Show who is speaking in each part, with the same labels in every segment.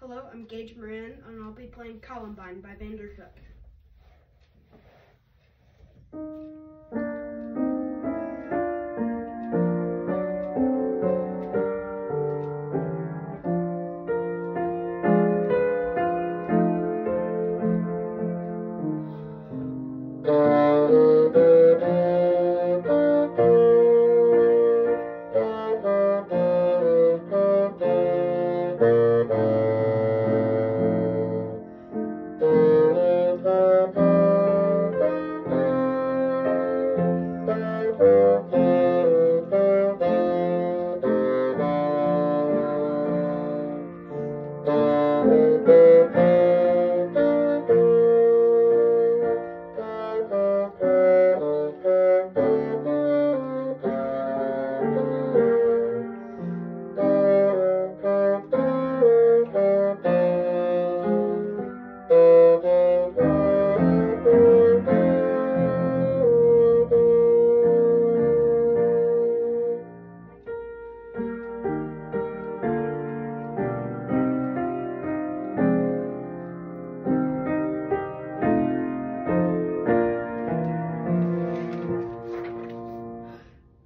Speaker 1: Hello, I'm Gage Moran, and I'll be playing Columbine by Vandercook.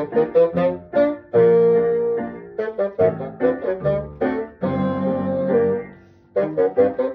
Speaker 2: Thank you.